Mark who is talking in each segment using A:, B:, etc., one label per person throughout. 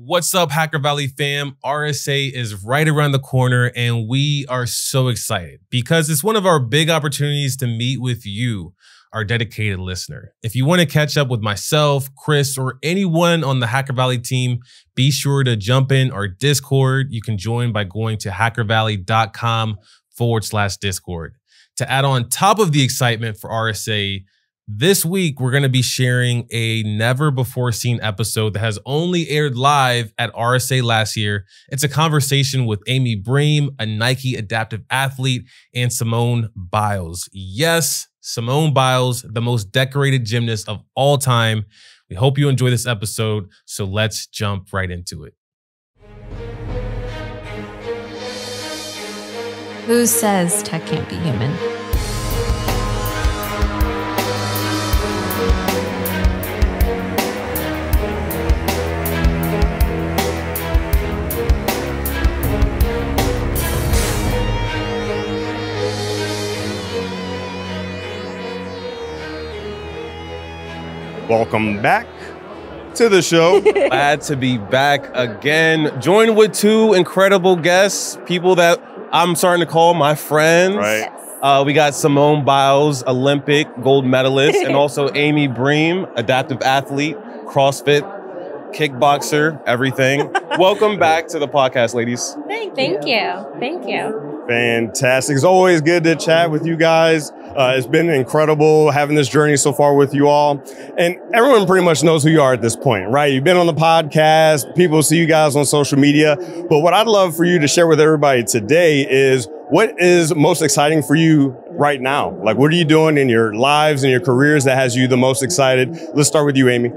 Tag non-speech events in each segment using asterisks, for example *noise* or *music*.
A: What's up, Hacker Valley fam? RSA is right around the corner, and we are so excited because it's one of our big opportunities to meet with you, our dedicated listener. If you want to catch up with myself, Chris, or anyone on the Hacker Valley team, be sure to jump in our Discord. You can join by going to hackervalley.com forward slash Discord. To add on top of the excitement for RSA, this week, we're going to be sharing a never before seen episode that has only aired live at RSA last year. It's a conversation with Amy Bream, a Nike adaptive athlete, and Simone Biles. Yes, Simone Biles, the most decorated gymnast of all time. We hope you enjoy this episode. So let's jump right into it.
B: Who says tech can't be human?
C: Welcome back to the show. *laughs*
A: Glad to be back again. Joined with two incredible guests, people that I'm starting to call my friends.
C: Right.
A: Uh, we got Simone Biles, Olympic gold medalist, and *laughs* also Amy Bream, adaptive athlete, CrossFit, kickboxer, everything. *laughs* Welcome back to the podcast, ladies.
D: Thank, Thank you. Thank you.
C: Fantastic. It's always good to chat with you guys. Uh, it's been incredible having this journey so far with you all. And everyone pretty much knows who you are at this point, right? You've been on the podcast, people see you guys on social media. But what I'd love for you to share with everybody today is what is most exciting for you right now? Like, what are you doing in your lives and your careers that has you the most excited? Let's start with you, Amy.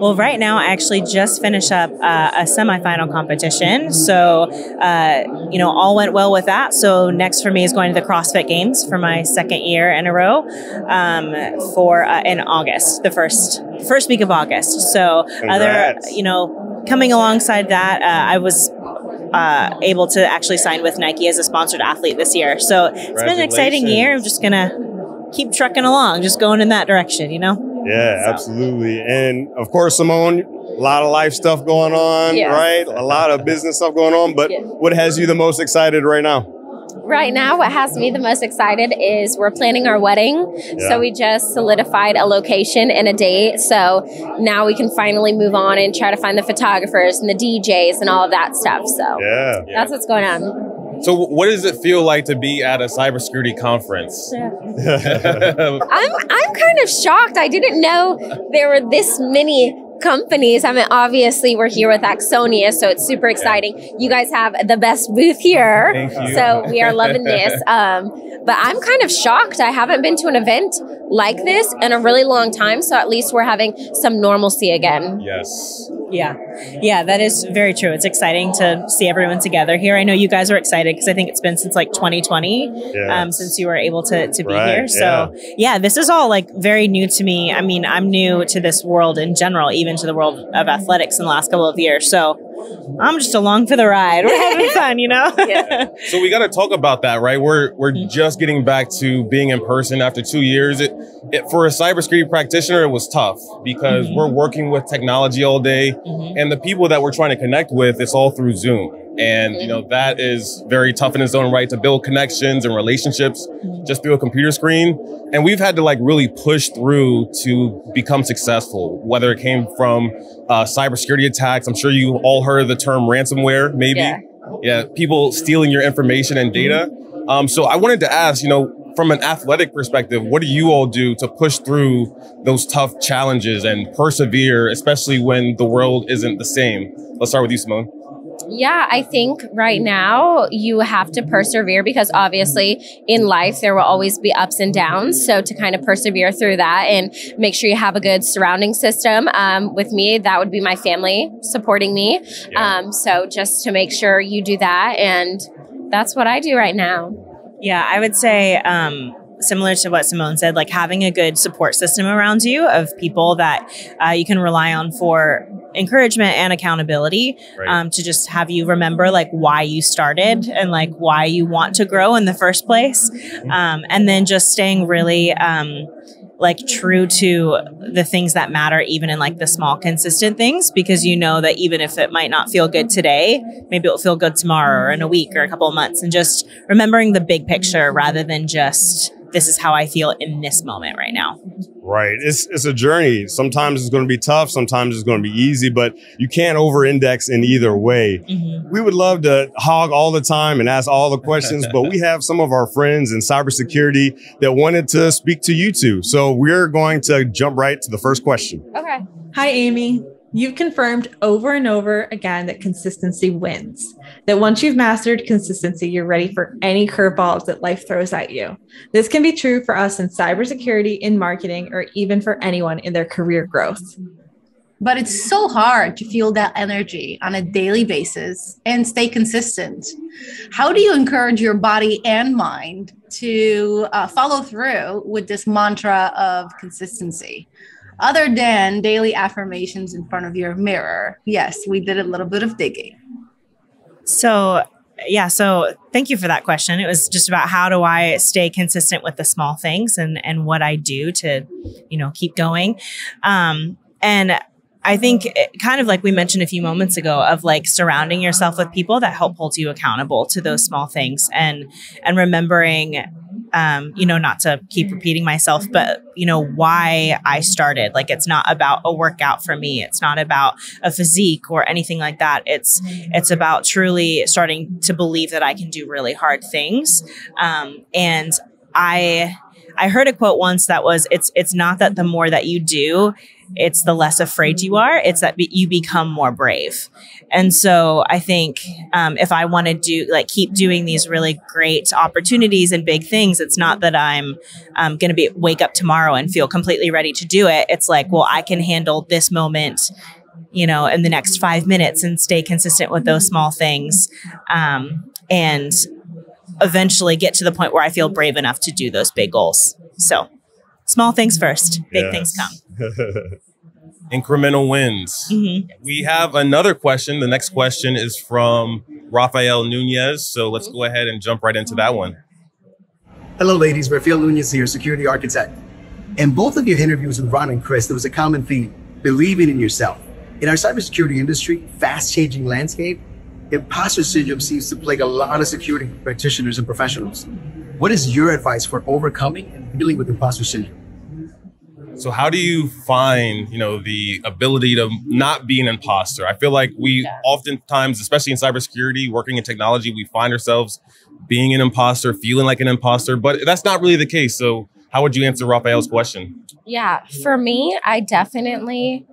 E: Well, right now, I actually just finished up uh, a semifinal competition. So, uh, you know, all went well with that. So, next for me is going to the CrossFit Games for my second year in a row um, for uh, in August, the first first week of August. So,
C: Congrats.
E: other, you know, coming alongside that, uh, I was uh, able to actually sign with Nike as a sponsored athlete this year. So it's been an exciting year. I'm just gonna keep trucking along, just going in that direction, you know.
C: Yeah,
E: So.
C: absolutely. And of course, Simone, a lot of life stuff going on,
D: Yes.
C: right? A lot of business stuff going on. But
D: Yes.
C: what has you the most excited right now?
D: Right now, what has me the most excited is we're planning our wedding.
C: Yeah.
D: So we just solidified a location and a date. So now we can finally move on and try to find the photographers and the DJs and all of that stuff. So
C: Yeah.
D: that's what's going on.
A: So, what does it feel like to be at a cybersecurity conference? *laughs*
D: I'm I'm kind of shocked. I didn't know there were this many companies. I mean, obviously we're here with Axonius, so it's super exciting. You guys have the best booth here, so we are loving this. *laughs* Um, but I'm kind of shocked. I haven't been to an event like this in a really long time, so at least we're having some normalcy again.
A: yes.
E: Yeah. Yeah, that is very true. It's exciting to see everyone together here. I know you guys are excited because I think it's been since like 2020
C: Yeah.
E: um, since you were able to, to be
C: Right,
E: here. So, yeah. this is all like very new to me. I mean, I'm new to this world in general, even to the world of athletics in the last couple of years. So, I'm just along for the ride. We're having fun, you know? *laughs*
A: So we got to talk about that, right? We're we're
E: Mm-hmm.
A: just getting back to being in person after two years. It, it for a cybersecurity practitioner, it was tough because
E: Mm-hmm.
A: we're working with technology all day, and the people that we're trying to connect with, it's all through Zoom, and you know that is very tough in its own right to build connections and relationships
E: Mm-hmm.
A: just through a computer screen. And we've had to like really push through to become successful, whether it came from uh, cybersecurity attacks. I'm sure you all heard of the term ransomware, maybe.
D: Yeah.
A: Yeah, people stealing your information and data. Um, so I wanted to ask, you know, from an athletic perspective, what do you all do to push through those tough challenges and persevere, especially when the world isn't the same? Let's start with you, Simone.
D: Yeah, I think right now you have to persevere because obviously in life there will always be ups and downs. So to kind of persevere through that and make sure you have a good surrounding system. Um, with me, that would be my family supporting me.
A: Yeah.
D: Um, so just to make sure you do that. And that's what I do right now.
E: Yeah, I would say um, similar to what Simone said, like having a good support system around you of people that uh, you can rely on for encouragement and accountability
A: Right.
E: um, to just have you remember like why you started and like why you want to grow in the first place. Um, and then just staying really um, like true to the things that matter, even in like the small, consistent things, because you know that even if it might not feel good today, maybe it'll feel good tomorrow or in a week or a couple of months. And just remembering the big picture rather than just this is how I feel in this moment right now.
C: Right. It's it's a journey. Sometimes it's going to be tough, sometimes it's going to be easy, but you can't over index in either way. Mm-hmm. We would love to hog all the time and ask all the questions, but we have some of our friends in cybersecurity that wanted to speak to you two. So we're going to jump right to the first question.
D: Okay.
F: Hi Amy. You've confirmed over and over again that consistency wins. That once you've mastered consistency, you're ready for any curveballs that life throws at you. This can be true for us in cybersecurity, in marketing, or even for anyone in their career growth.
G: But it's so hard to feel that energy on a daily basis and stay consistent. How do you encourage your body and mind to uh, follow through with this mantra of consistency? Other than daily affirmations in front of your mirror. Yes, we did a little bit of digging.
E: So, yeah, so thank you for that question. It was just about how do I stay consistent with the small things and and what I do to, you know, keep going. Um, and I think it, kind of like we mentioned a few moments ago of like surrounding yourself with people that help hold you accountable to those small things and and remembering um, you know, not to keep repeating myself, but you know, why I started. Like it's not about a workout for me. It's not about a physique or anything like that. It's it's about truly starting to believe that I can do really hard things. Um, and I I heard a quote once that was it's it's not that the more that you do, it's the less afraid you are. It's that be- you become more brave. And so I think um, if I want to do like keep doing these really great opportunities and big things, it's not that I'm um, going to be wake up tomorrow and feel completely ready to do it. It's like, well, I can handle this moment you know, in the next five minutes and stay consistent with those small things. Um, and eventually get to the point where I feel brave enough to do those big goals. So small things first, big yes. things come. *laughs*
A: Incremental wins. Mm-hmm. We have another question. The next question is from Rafael Nunez. So let's go ahead and jump right into that one.
H: Hello, ladies. Rafael Nunez here, security architect. In both of your interviews with Ron and Chris, there was a common theme believing in yourself. In our cybersecurity industry, fast changing landscape, imposter syndrome seems to plague a lot of security practitioners and professionals. What is your advice for overcoming and dealing with imposter syndrome?
A: So how do you find, you know, the ability to not be an imposter? I feel like we yeah. oftentimes, especially in cybersecurity, working in technology, we find ourselves being an imposter, feeling like an imposter, but that's not really the case. So how would you answer Rafael's question?
D: Yeah, for me, I definitely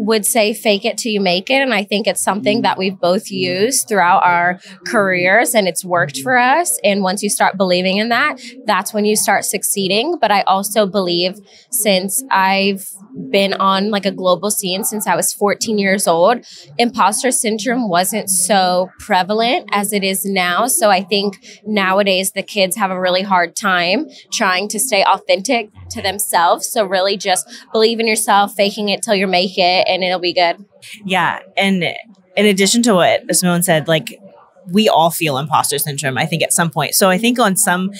D: would say fake it till you make it. And I think it's something mm. that we've both mm. used throughout our careers and it's worked for us. And once you start believing in that, that's when you start succeeding. But I also believe since I've been on like a global scene since I was 14 years old, imposter syndrome wasn't so prevalent as it is now. So I think nowadays the kids have a really hard time trying to stay authentic to themselves. So really just believe in yourself, faking it till you make it, and it'll be good.
E: Yeah. And in addition to what Simone said, like we all feel imposter syndrome, I think, at some point. So I think on some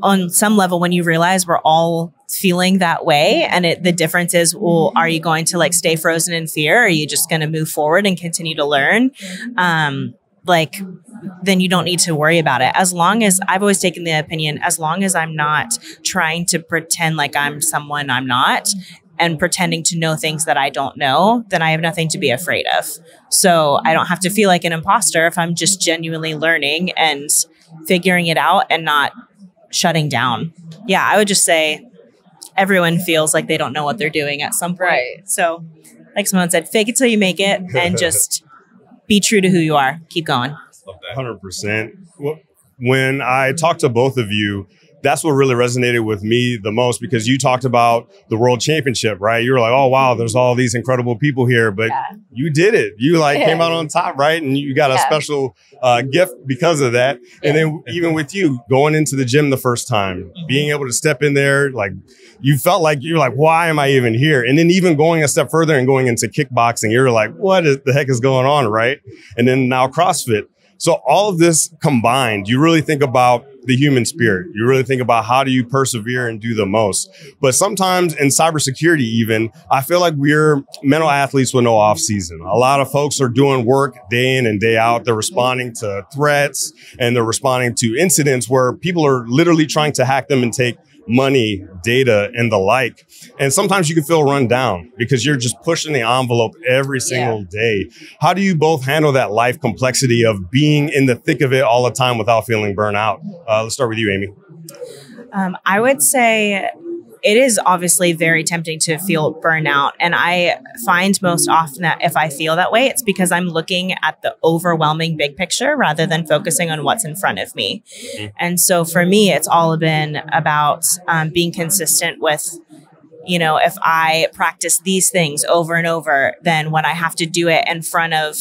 E: on some level when you realize we're all feeling that way and it, the difference is well are you going to like stay frozen in fear or are you just going to move forward and continue to learn um like then you don't need to worry about it. As long as I've always taken the opinion, as long as I'm not trying to pretend like I'm someone I'm not and pretending to know things that I don't know, then I have nothing to be afraid of. So I don't have to feel like an imposter if I'm just genuinely learning and figuring it out and not shutting down. Yeah, I would just say everyone feels like they don't know what they're doing at some point. Right. So, like Simone said, fake it till you make it and *laughs* just be true to who you are. Keep going.
C: 100%. When I talked to both of you, that's what really resonated with me the most because you talked about the world championship, right? You were like, oh, wow, there's all these incredible people here, but yeah. you did it. You like yeah. came out on top, right? And you got a yeah. special uh, gift because of that. And then even with you going into the gym the first time, mm-hmm. being able to step in there, like you felt like you're like, why am I even here? And then even going a step further and going into kickboxing, you're like, what is, the heck is going on, right? And then now CrossFit. So all of this combined, you really think about the human spirit. You really think about how do you persevere and do the most. But sometimes in cybersecurity, even, I feel like we're mental athletes with no off season. A lot of folks are doing work day in and day out. They're responding to threats and they're responding to incidents where people are literally trying to hack them and take money, data, and the like. And sometimes you can feel run down because you're just pushing the envelope every single yeah. day. How do you both handle that life complexity of being in the thick of it all the time without feeling burnout? Uh, let's start with you, Amy.
E: Um, I would say it is obviously very tempting to feel burnout. And I find most often that if I feel that way, it's because I'm looking at the overwhelming big picture rather than focusing on what's in front of me. Mm-hmm. And so for me, it's all been about um, being consistent with you know, if I practice these things over and over, then when I have to do it in front of,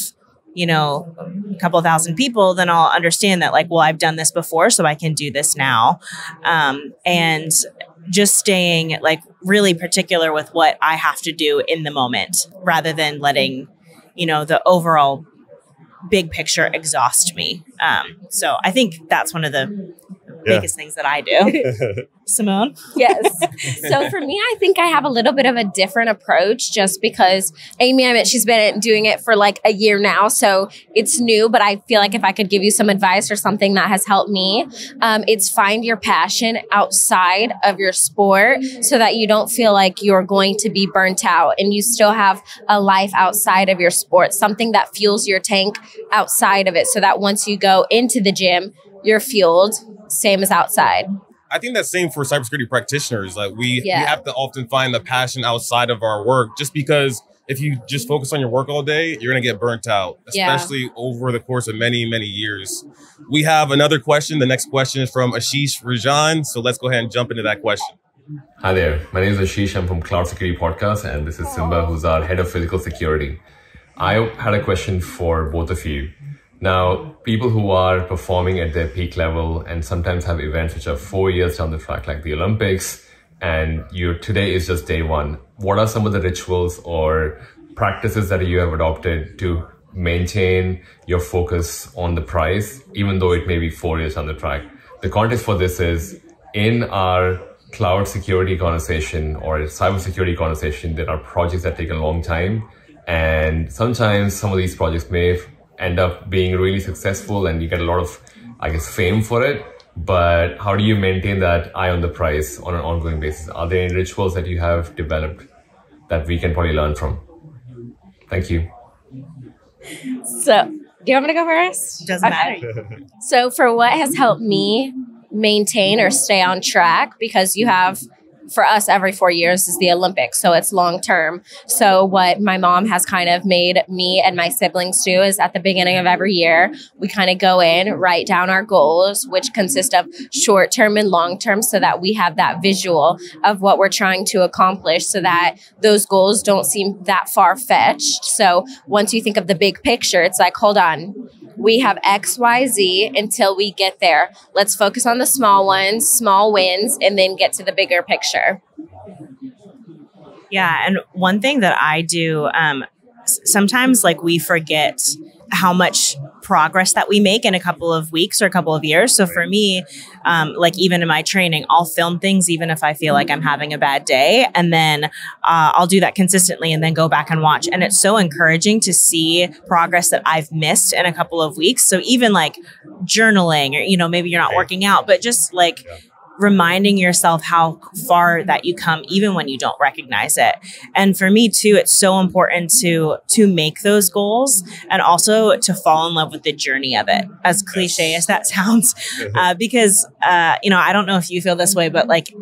E: you know, a couple thousand people, then I'll understand that, like, well, I've done this before, so I can do this now. Um, and just staying like really particular with what I have to do in the moment rather than letting, you know, the overall big picture exhaust me. Um, so I think that's one of the yeah. biggest things that I do. *laughs* Simone?
D: yes. *laughs* So for me, I think I have a little bit of a different approach just because Amy, I mean, she's been doing it for like a year now. So it's new, but I feel like if I could give you some advice or something that has helped me, um, it's find your passion outside of your sport so that you don't feel like you're going to be burnt out and you still have a life outside of your sport, something that fuels your tank outside of it so that once you go into the gym, you're fueled, same as outside.
A: I think that's same for cybersecurity practitioners. Like we, yeah. we have to often find the passion outside of our work just because if you just focus on your work all day, you're going to get burnt out, especially yeah. over the course of many, many years. We have another question. The next question is from Ashish Rajan. So let's go ahead and jump into that question.
I: Hi there. My name is Ashish. I'm from Cloud Security Podcast, and this is Simba, who's our head of physical security. I had a question for both of you. Now, people who are performing at their peak level and sometimes have events which are four years down the track, like the Olympics, and you today is just day one. What are some of the rituals or practices that you have adopted to maintain your focus on the prize, even though it may be four years down the track? The context for this is in our cloud security conversation or cybersecurity conversation, there are projects that take a long time. And sometimes some of these projects may end up being really successful and you get a lot of, I guess, fame for it. But how do you maintain that eye on the prize on an ongoing basis? Are there any rituals that you have developed that we can probably learn from? Thank you.
D: So, do you want me to go first?
E: Doesn't okay. matter.
D: so, for what has helped me maintain or stay on track, because you have for us every four years is the Olympics. So it's long term. So what my mom has kind of made me and my siblings do is at the beginning of every year, we kind of go in, write down our goals, which consist of short term and long term, so that we have that visual of what we're trying to accomplish so that those goals don't seem that far fetched. So once you think of the big picture, it's like, hold on we have XYZ until we get there. Let's focus on the small ones, small wins, and then get to the bigger picture.
E: Yeah. And one thing that I do, um, sometimes like we forget how much progress that we make in a couple of weeks or a couple of years. So for me, um, like even in my training, I'll film things even if I feel like I'm having a bad day, and then uh, I'll do that consistently, and then go back and watch. And it's so encouraging to see progress that I've missed in a couple of weeks. So even like journaling, or you know, maybe you're not working out, but just like reminding yourself how far that you come even when you don't recognize it and for me too it's so important to to make those goals and also to fall in love with the journey of it as cliche as that *laughs* sounds uh, because uh, you know i don't know if you feel this way but like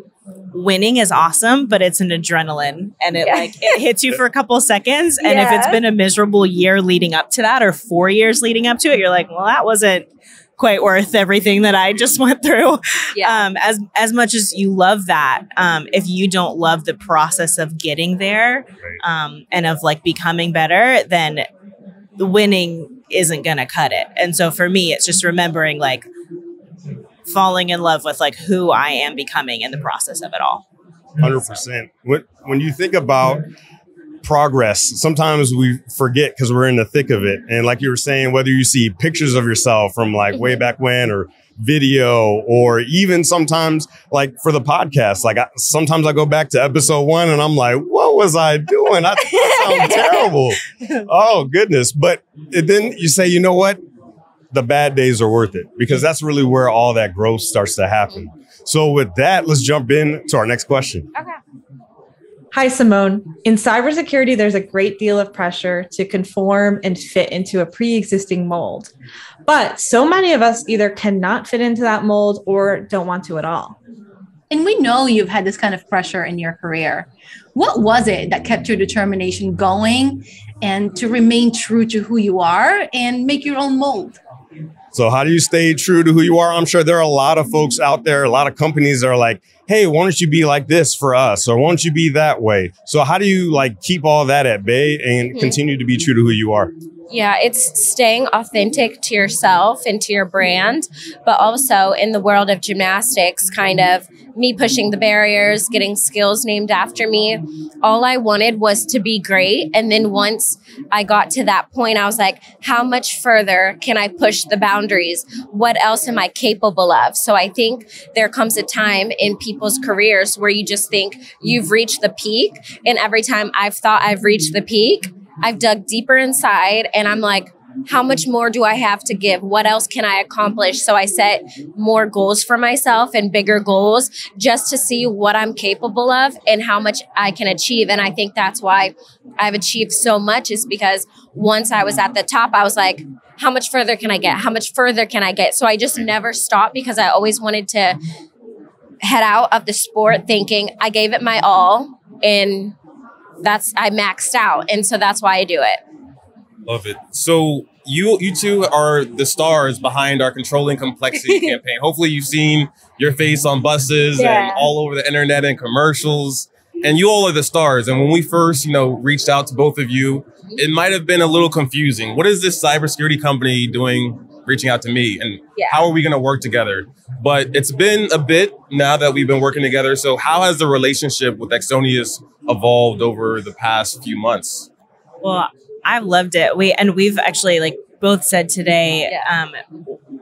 E: winning is awesome, but it's an adrenaline and it yeah. like it hits you for a couple seconds. And yeah. if it's been a miserable year leading up to that or four years leading up to it, you're like, well, that wasn't quite worth everything that I just went through. Yeah. Um, as as much as you love that, um, if you don't love the process of getting there um, and of like becoming better, then the winning isn't gonna cut it. And so for me, it's just remembering like falling in love with like who I am becoming in the process of it all.
C: Hundred percent. When when you think about progress. Sometimes we forget because we're in the thick of it. And like you were saying, whether you see pictures of yourself from like way mm-hmm. back when or video or even sometimes like for the podcast like I, sometimes i go back to episode one and i'm like what was i doing? I, I sound *laughs* terrible. Oh goodness. But then you say you know what? The bad days are worth it. Because that's really where all that growth starts to happen. So with that let's jump in to our next question.
D: Okay.
F: Hi, Simone. In cybersecurity, there's a great deal of pressure to conform and fit into a pre existing mold. But so many of us either cannot fit into that mold or don't want to at all.
G: And we know you've had this kind of pressure in your career. What was it that kept your determination going and to remain true to who you are and make your own mold?
C: So how do you stay true to who you are? I'm sure there are a lot of folks out there, a lot of companies that are like, hey, why don't you be like this for us? Or why don't you be that way? So how do you like keep all that at bay and
D: Mhm.
C: continue to be true to who you are?
D: Yeah, it's staying authentic to yourself and to your brand, but also in the world of gymnastics, kind of me pushing the barriers, getting skills named after me. All I wanted was to be great. And then once I got to that point, I was like, how much further can I push the boundaries? What else am I capable of? So I think there comes a time in people's careers where you just think you've reached the peak. And every time I've thought I've reached the peak, I've dug deeper inside and I'm like, how much more do I have to give? What else can I accomplish? So I set more goals for myself and bigger goals just to see what I'm capable of and how much I can achieve. And I think that's why I've achieved so much is because once I was at the top, I was like, how much further can I get? How much further can I get? So I just never stopped because I always wanted to head out of the sport thinking I gave it my all and that's I maxed out. And so that's why I do it.
A: Love it. So you you two are the stars behind our controlling complexity *laughs* campaign. Hopefully you've seen your face on buses and all over the internet and commercials. And you all are the stars. And when we first, you know, reached out to both of you, it might have been a little confusing. What is this cybersecurity company doing reaching out to me? And
D: Yeah.
A: how are we going to work together? But it's been a bit now that we've been working together. So how has the relationship with Axonius evolved over the past few months?
E: Well, I've loved it. We and we've actually like both said today um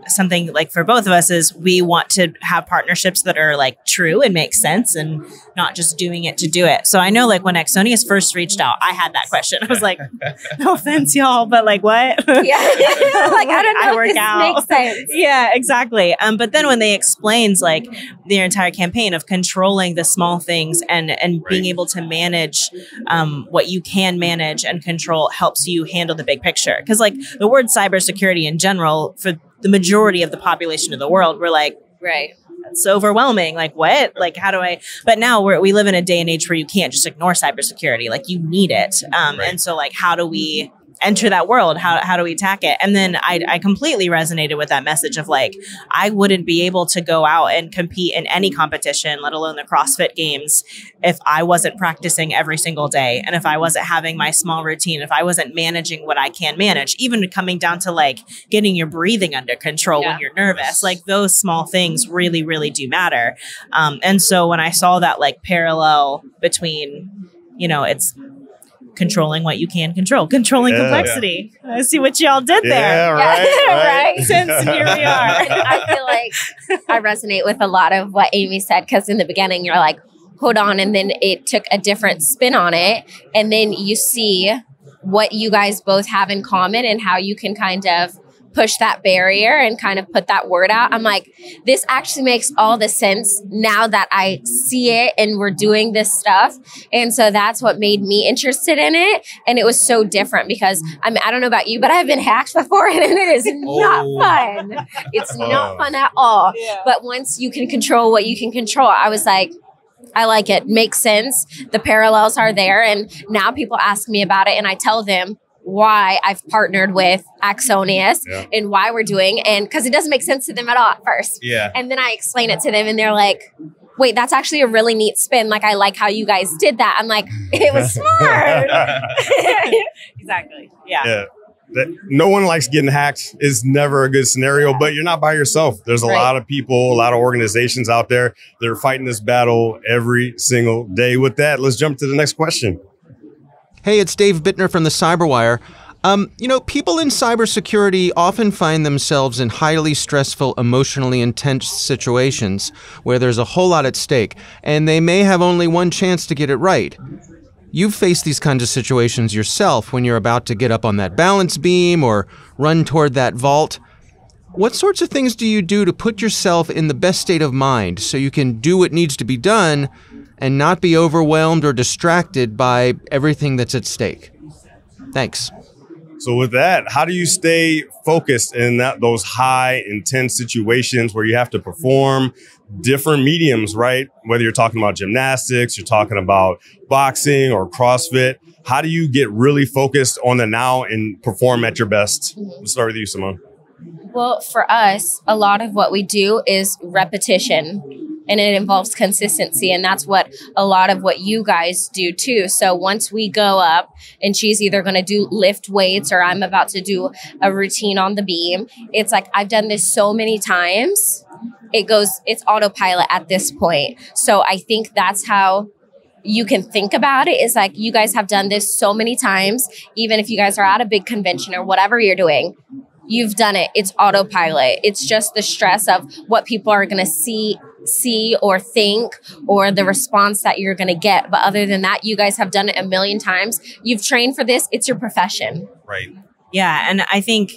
E: something like for both of us is we want to have partnerships that are like true and make sense and not just doing it to do it. So I know like when Axonius first reached out, I had that question. I was like, *laughs* no offense, y'all, but like what?
D: Yeah. *laughs* like I don't know
E: I work
D: this
E: out.
D: makes sense.
E: yeah, exactly. Um, but then when they explains like their entire campaign of controlling the small things and and being able to manage um, what you can manage and control helps you handle the big picture. Because like the word cybersecurity in general for the majority of the population of the world, we're like
D: Right.
E: it's overwhelming. Like what? Like how do I? But now we're, we live in a day and age where you can't just ignore cybersecurity. Like you need it. Um, And so like how do we enter that world? How how do we attack it? And then I I completely resonated with that message of like I wouldn't be able to go out and compete in any competition, let alone the CrossFit Games, if I wasn't practicing every single day and if I wasn't having my small routine, if I wasn't managing what I can manage, even coming down to like getting your breathing under control when you're nervous, like those small things really, really do matter. Um, and so when I saw that like parallel between, you know, it's controlling what you can control, controlling
C: Yeah.
E: complexity. I see what y'all did there. *laughs*
C: Yeah, right, right.
E: Since *laughs* here we are.
D: I feel like I resonate with a lot of what Amy said because in the beginning you're like, hold on, and then it took a different spin on it, and then you see what you guys both have in common and how you can kind of push that barrier and kind of put that word out. I'm like, this actually makes all the sense now that I see it and we're doing this stuff. And so that's what made me interested in it. And it was so different because I mean, I don't know about you, but I've been hacked before *laughs* and it is oh. not
J: Oh.
D: fun. It's oh. not
J: Oh.
D: fun at all. But once you can control what you can control, I was like, I like it. Makes sense. The parallels are there. And now people ask me about it and I tell them why I've partnered with Axonius
J: Yeah.
D: and why we're doing and because it doesn't make sense to them at all at first.
J: Yeah.
D: And then I explain it to them and they're like, wait, that's actually a really neat spin. Like I like how you guys did that. I'm like, *laughs* it was smart. *laughs*
E: exactly. Yeah.
C: Yeah. That, no one likes getting hacked is never a good scenario, but you're not by yourself. There's a
J: Right.
C: lot of people, a lot of organizations out there that are fighting this battle every single day. With that, let's jump to the next question.
K: Hey, it's Dave Bittner from the Cyberwire.
J: Um, you know, people in cybersecurity often find themselves in highly stressful, emotionally intense situations where there's a whole lot at stake, and they may have only one chance to get it right. You've faced these kinds of situations yourself when you're about to get up on that balance beam or run toward that vault. What sorts of things do you do to put yourself in the best state of mind so you can do what needs to be done and not be overwhelmed or distracted by everything that's at stake? Thanks.
C: So with that, how do you stay focused in that those high intense situations where you have to perform different mediums, right? Whether you're talking about gymnastics, you're talking about boxing or CrossFit, how do you get really focused on the now and perform at your best? Let's start with you, Simone.
D: Well, for us, a lot of what we do is repetition and it involves consistency and that's what a lot of what you guys do too. So once we go up and she's either going to do lift weights or i'm about to do a routine on the beam it's like i've done this so many times it goes it's autopilot at this point. So i think that's how you can think about it is like you guys have done this so many times even if you guys are at a big convention or whatever you're doing you've done it. It's autopilot. It's just the stress of what people are going to see see or think or the response that you're going to get but other than that you guys have done it a million times you've trained for this it's your profession
C: right
E: yeah and i think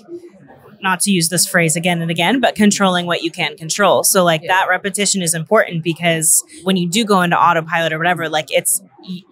E: not to use this phrase again and again, but controlling what you can control. So like yeah. that repetition is important because when you do go into autopilot or whatever, like it's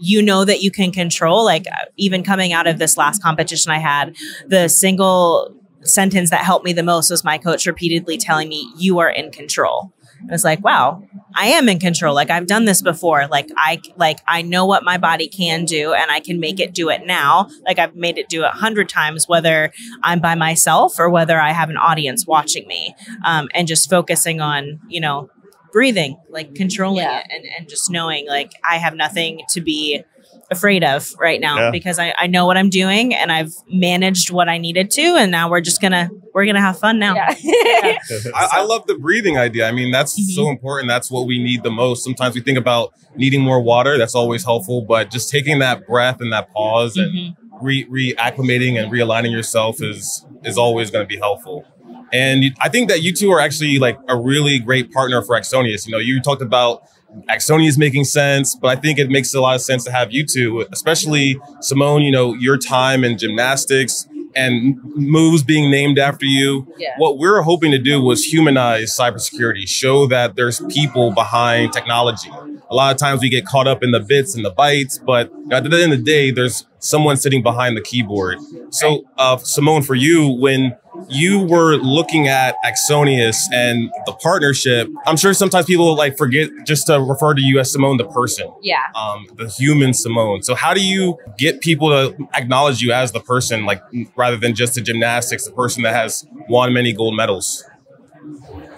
E: you know that you can control like uh, even coming out of this last competition I had, the single sentence that helped me the most was my coach repeatedly telling me, You are in control. And it's like, wow, I am in control. Like I've done this before. Like I like I know what my body can do and I can make it do it now. Like I've made it do it a hundred times, whether I'm by myself or whether I have an audience watching me. Um, and just focusing on, you know, breathing, like controlling yeah. it and, and just knowing like I have nothing to be afraid of right now yeah. because I, I know what I'm doing and I've managed what I needed to and now we're just gonna we're gonna have fun now. Yeah. *laughs*
A: yeah. *laughs* I, I, love the breathing idea. I mean that's mm-hmm. so important. That's what we need the most. Sometimes we think about needing more water, that's always helpful, but just taking that breath and that pause mm-hmm. and re reacclimating and realigning yourself is is always gonna be helpful. And I think that you two are actually like a really great partner for Axonius. You know, you talked about Axonius is making sense, but I think it makes a lot of sense to have you two, especially Simone, you know, your time in gymnastics and moves being named after you. Yeah. What we're hoping to do was humanize cybersecurity, show that there's people behind technology. A lot of times we get caught up in the bits and the bytes, but at the end of the day, there's someone sitting behind the keyboard. So, uh, Simone, for you, when you were looking at Axonius and the partnership, I'm sure sometimes people like forget just to refer to you as Simone the person.
D: Yeah.
A: Um, the human Simone. So how do you get people to acknowledge you as the person, like rather than just the gymnastics, the person that has won many gold medals?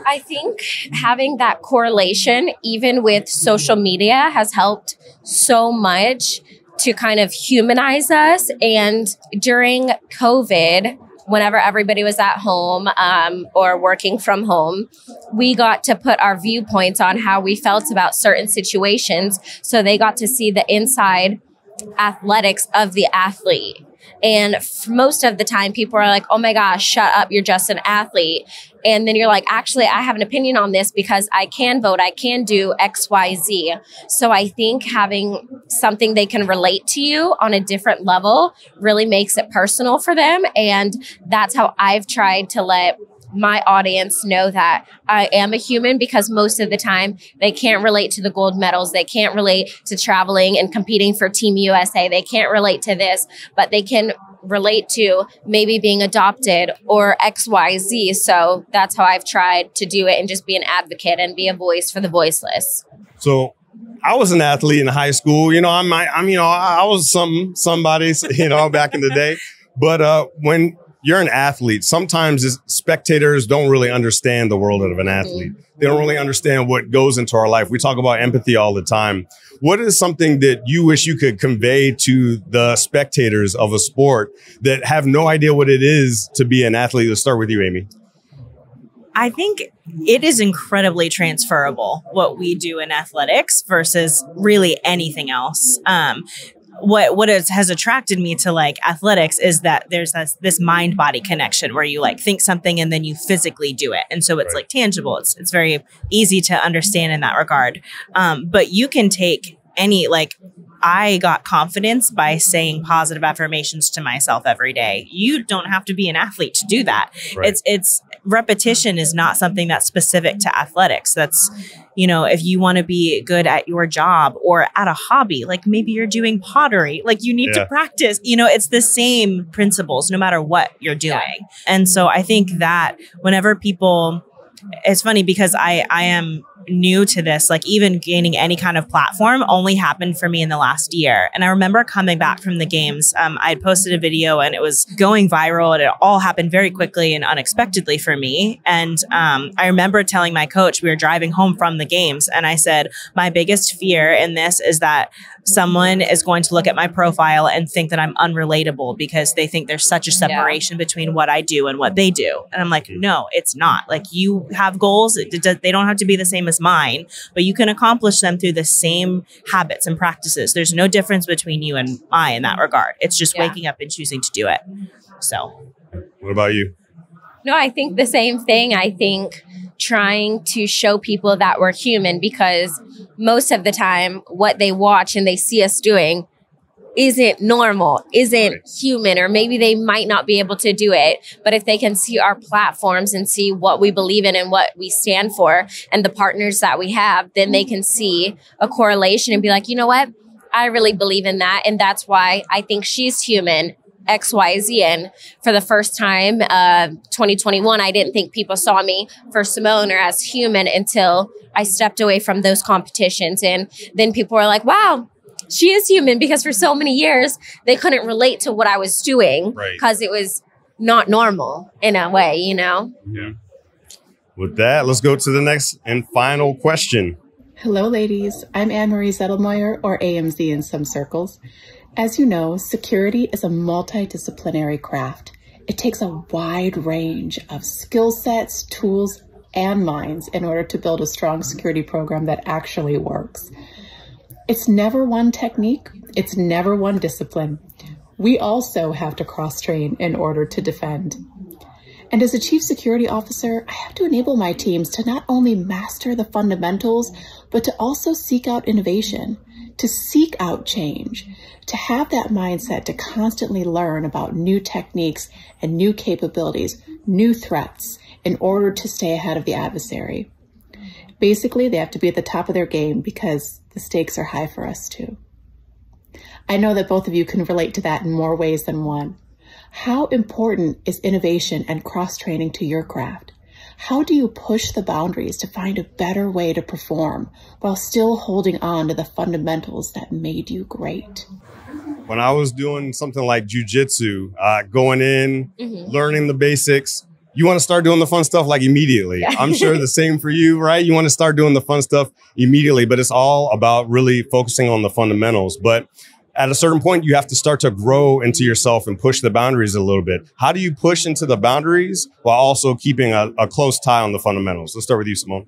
D: I think having that correlation, even with social media, has helped so much to kind of humanize us. And during COVID, whenever everybody was at home um, or working from home, we got to put our viewpoints on how we felt about certain situations. So they got to see the inside athletics of the athlete. And most of the time, people are like, oh my gosh, shut up, you're just an athlete. And then you're like, actually, I have an opinion on this because I can vote, I can do X, Y, Z. So I think having something they can relate to you on a different level really makes it personal for them. And that's how I've tried to let my audience know that I am a human because most of the time they can't relate to the gold medals. They can't relate to traveling and competing for Team USA. They can't relate to this, but they can relate to maybe being adopted or XYZ. So that's how I've tried to do it and just be an advocate and be a voice for the voiceless.
C: So I was an athlete in high school. You know, I'm, I'm, you know, I was some, somebody, *laughs* you know, back in the day. But uh, when you're an athlete, sometimes spectators don't really understand the world of an athlete. They don't really understand what goes into our life. We talk about empathy all the time. What is something that you wish you could convey to the spectators of a sport that have no idea what it is to be an athlete? Let's start with you, Amy.
E: I think it is incredibly transferable what we do in athletics versus really anything else. Um, what what is, has attracted me to like athletics is that there's this, this mind body connection where you like think something and then you physically do it and so it's right. like tangible it's it's very easy to understand in that regard um, but you can take any like I got confidence by saying positive affirmations to myself every day. You don't have to be an athlete to do that. Right. It's it's repetition is not something that's specific to athletics. That's you know, if you want to be good at your job or at a hobby, like maybe you're doing pottery, like you need yeah. to practice. You know, it's the same principles no matter what you're doing. Yeah. And so I think that whenever people it's funny because I I am new to this, like even gaining any kind of platform only happened for me in the last year. And I remember coming back from the games. Um, I had posted a video and it was going viral and it all happened very quickly and unexpectedly for me. And um, I remember telling my coach, we were driving home from the games, and I said, my biggest fear in this is that someone is going to look at my profile and think that I'm unrelatable because they think there's such a separation yeah. between what I do and what they do. And I'm like, no, it's not. Like you have goals. They don't have to be the same as mine, but you can accomplish them through the same habits and practices. There's no difference between you and I in that regard. It's just yeah. waking up and choosing to do it. So,
C: what about you?
D: No, I think the same thing. I think trying to show people that we're human because most of the time what they watch and they see us doing isn't normal, isn't right. human, or maybe they might not be able to do it. But if they can see our platforms and see what we believe in and what we stand for and the partners that we have, then they can see a correlation and be like, you know what? I really believe in that. And that's why I think she's human XYZ. And for the first time, uh, 2021, I didn't think people saw me for Simone or as human until I stepped away from those competitions. And then people were like, wow, she is human because for so many years they couldn't relate to what I was doing because right. it was not normal in a way, you know?
C: Yeah. With that, let's go to the next and final question.
L: Hello, ladies. I'm Anne Marie Zettelmeyer, or AMZ in some circles. As you know, security is a multidisciplinary craft. It takes a wide range of skill sets, tools, and minds in order to build a strong security program that actually works. It's never one technique, it's never one discipline. We also have to cross train in order to defend. And as a chief security officer, I have to enable my teams to not only master the fundamentals, but to also seek out innovation, to seek out change, to have that mindset to constantly learn about new techniques and new capabilities, new threats in order to stay ahead of the adversary. Basically, they have to be at the top of their game because the stakes are high for us too. I know that both of you can relate to that in more ways than one. How important is innovation and cross training to your craft? How do you push the boundaries to find a better way to perform while still holding on to the fundamentals that made you great?
C: When I was doing something like jujitsu, uh, going in, mm-hmm. learning the basics, you want to start doing the fun stuff like immediately. Yeah. I'm sure the same for you, right? You want to start doing the fun stuff immediately, but it's all about really focusing on the fundamentals. But at a certain point, you have to start to grow into yourself and push the boundaries a little bit. How do you push into the boundaries while also keeping a, a close tie on the fundamentals? Let's start with you, Simone.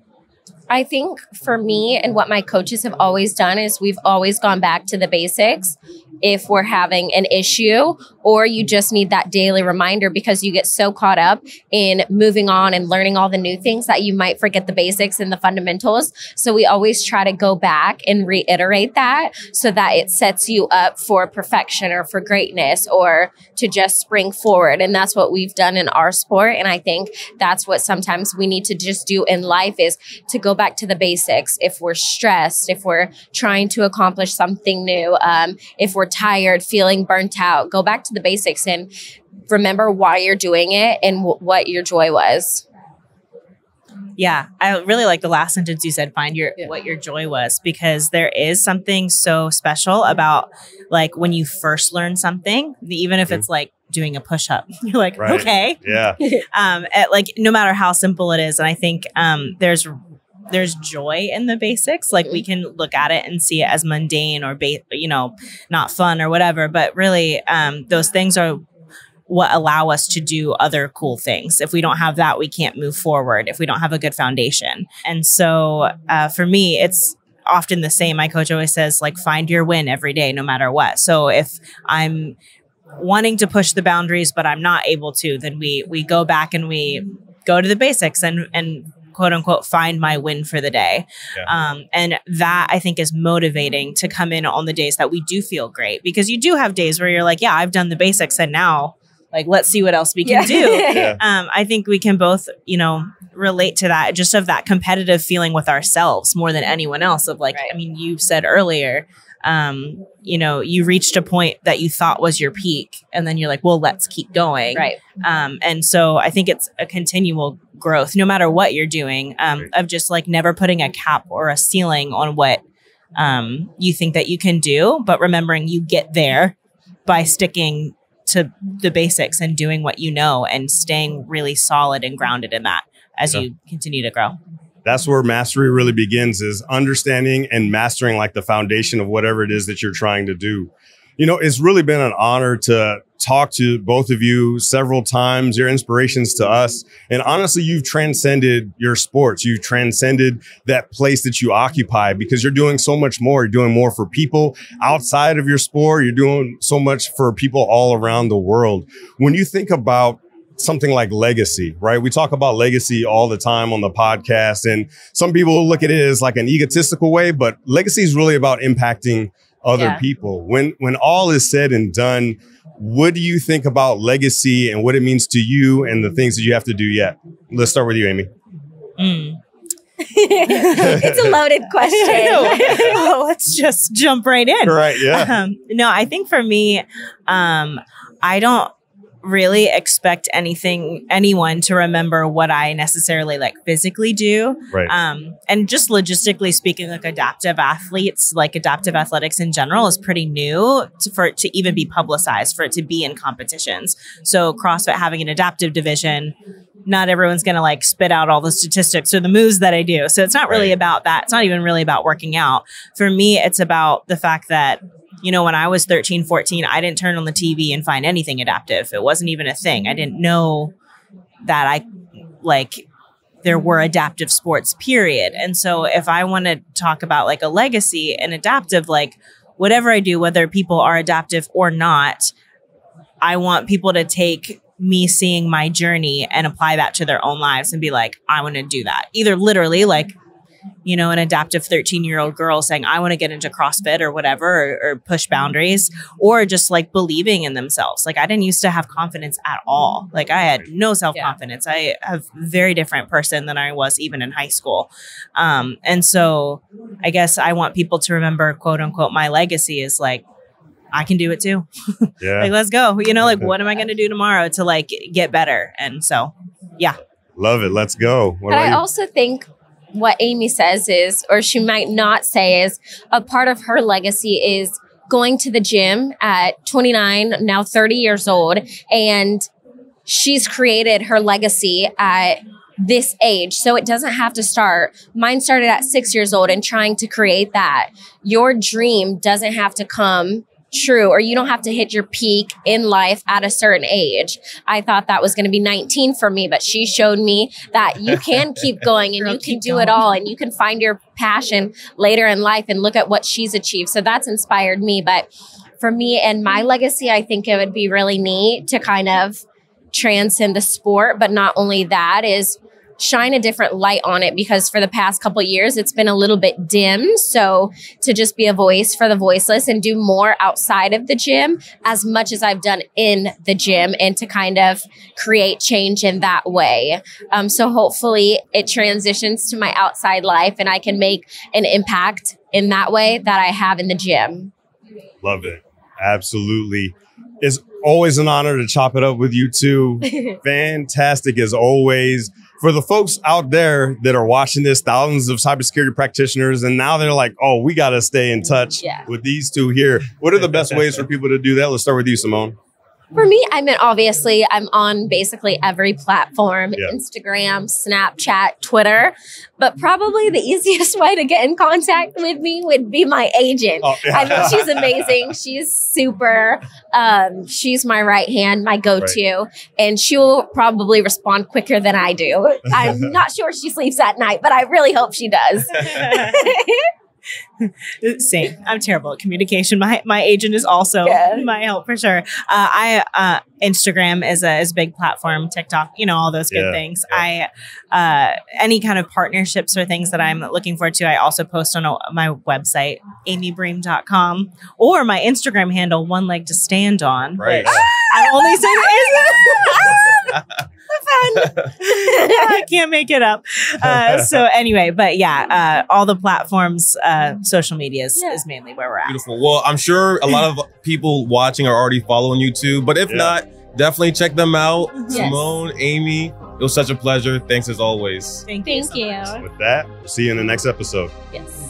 D: I think for me and what my coaches have always done is we've always gone back to the basics if we're having an issue or you just need that daily reminder because you get so caught up in moving on and learning all the new things that you might forget the basics and the fundamentals. So we always try to go back and reiterate that so that it sets you up for perfection or for greatness or to just spring forward. And that's what we've done in our sport. And I think that's what sometimes we need to just do in life is to go back to the basics. If we're stressed, if we're trying to accomplish something new, um, if we're tired, feeling burnt out, go back to the basics and remember why you're doing it and w- what your joy was.
E: Yeah, I really like the last sentence you said find your yeah. what your joy was because there is something so special about like when you first learn something, even if mm-hmm. it's like doing a push up. *laughs* You're like, right. okay.
C: Yeah. *laughs*
E: um at, like no matter how simple it is and I think um there's there's joy in the basics. Like we mm-hmm. can look at it and see it as mundane or ba- you know, not fun or whatever, but really um, those things are what allow us to do other cool things. If we don't have that, we can't move forward if we don't have a good foundation. And so uh, for me, it's often the same. My coach always says, like, find your win every day, no matter what. So if I'm wanting to push the boundaries, but I'm not able to, then we we go back and we go to the basics and and quote unquote find my win for the day. Yeah. Um, and that I think is motivating to come in on the days that we do feel great because you do have days where you're like, yeah, I've done the basics and now like let's see what else we can yeah. do. *laughs* yeah. um, I think we can both, you know, relate to that just of that competitive feeling with ourselves more than anyone else of like, right. I mean, you said earlier, um, you know, you reached a point that you thought was your peak, and then you're like, well, let's keep going.
D: Right.
E: Um, and so I think it's a continual growth, no matter what you're doing, um, of just like never putting a cap or a ceiling on what um, you think that you can do, but remembering you get there by sticking to the basics and doing what you know and staying really solid and grounded in that as yeah. you continue to grow
C: that's where mastery really begins is understanding and mastering like the foundation of whatever it is that you're trying to do. You know, it's really been an honor to talk to both of you several times. Your inspirations to us. And honestly, you've transcended your sports. You've transcended that place that you occupy because you're doing so much more. You're doing more for people outside of your sport. You're doing so much for people all around the world. When you think about something like legacy, right? We talk about legacy all the time on the podcast, and some people look at it as like an egotistical way, but legacy is really about impacting other yeah. people. When when all is said and done, what do you think about legacy and what it means to you and the things that you have to do yet? Let's start with you, Amy.
E: Mm. *laughs*
D: it's a loaded question. *laughs* *laughs*
E: well, let's just jump right in.
C: Right. Yeah.
E: Um, no, I think for me, um, I don't really expect anything anyone to remember what I necessarily like physically do.
C: Right.
E: Um, and just logistically speaking, like adaptive athletes, like adaptive athletics in general, is pretty new to, for it to even be publicized, for it to be in competitions. So CrossFit having an adaptive division, not everyone's going to like spit out all the statistics or the moves that I do. So it's not really right. about that. It's not even really about working out. For me, it's about the fact that you know, when I was 13, 14, I didn't turn on the TV and find anything adaptive. It wasn't even a thing. I didn't know that I like there were adaptive sports, period. And so if I want to talk about like a legacy and adaptive, like whatever I do, whether people are adaptive or not, I want people to take me seeing my journey and apply that to their own lives and be like, I want to do that. Either literally, like you know, an adaptive 13 year old girl saying, I want to get into CrossFit or whatever, or, or, push boundaries, or just like believing in themselves. Like, I didn't used to have confidence at all. Like, I had no self confidence. Yeah. I have very different person than I was even in high school. Um, and so I guess I want people to remember, quote unquote, my legacy is like, I can do it too. *laughs*
C: Yeah.
E: like, let's go. You know, like, *laughs* what am I going to do tomorrow to like get better? And so, yeah.
C: Love it. Let's go.
D: What but I you? also think what Amy says is, or she might not say, is a part of her legacy is going to the gym at 29, now 30 years old, and she's created her legacy at this age. So it doesn't have to start. Mine started at six years old and trying to create that. Your dream doesn't have to come true or you don't have to hit your peak in life at a certain age. I thought that was going to be 19 for me, but she showed me that you can *laughs* keep going and Girl, you can do going. it all and you can find your passion later in life and look at what she's achieved. So that's inspired me. But for me and my legacy, I think it would be really neat to kind of transcend the sport. But not only that is shine a different light on it because for the past couple years it's been a little bit dim. So to just be a voice for the voiceless and do more outside of the gym as much as i've done in the gym and to kind of create change in that way. Um, so hopefully it transitions to my outside life and i can make an impact in that way that i have in the gym.
C: Love it. Absolutely. It's always an honor to chop it up with you two. *laughs* Fantastic as always for the folks out there that are watching this, thousands of cybersecurity practitioners, and now they're like, oh, we got to stay in touch
D: yeah.
C: with these two here. What are the best ways for people to do that? Let's start with you, Simone.
D: For me, I mean, obviously, I'm on basically every platform yeah. Instagram, Snapchat, Twitter. But probably the easiest *laughs* way to get in contact with me would be my agent. Oh, yeah. I mean, she's amazing. She's super. Um, she's my right hand, my go to. Right. And she'll probably respond quicker than I do. I'm *laughs* not sure she sleeps at night, but I really hope she does. *laughs* *laughs*
E: Same. I'm terrible at communication. My my agent is also
D: Yeah.
E: my help for sure. Uh, I uh, Instagram is a is a big platform. TikTok, you know, all those good
C: Yeah.
E: things. I uh, any kind of partnerships or things that I'm looking forward to. I also post on a, my website amybream.com or my Instagram handle one leg to stand on.
A: Right.
E: which I'm only saying it is *laughs* *laughs* I can't make it up. Uh, so anyway, but yeah, uh, all the platforms, uh, social media is, is mainly where we're at.
A: Beautiful. Well, I'm sure a lot of people watching are already following you too, but if
C: Yeah.
A: not, definitely check them out.
E: Yes.
A: Simone, Amy, it was such a pleasure. Thanks as always.
E: Thank you.
D: Thank you.
C: With that, we'll see you in the next episode.
D: Yes.